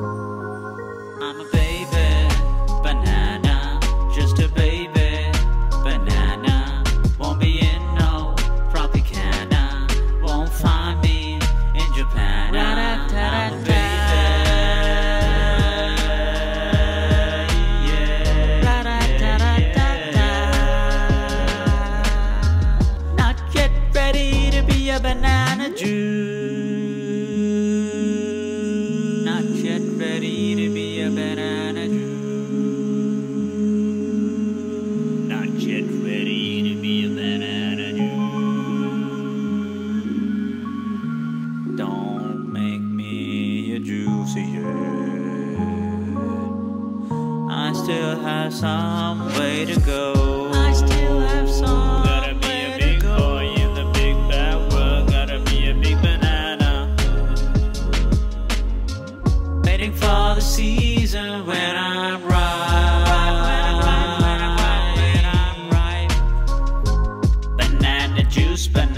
I'm a baby see it. I still have some way to go. I still have some. Gotta be way a big boy in the big bad world. Gotta be a big banana. Waiting for the season when I'm right. Banana juice, banana.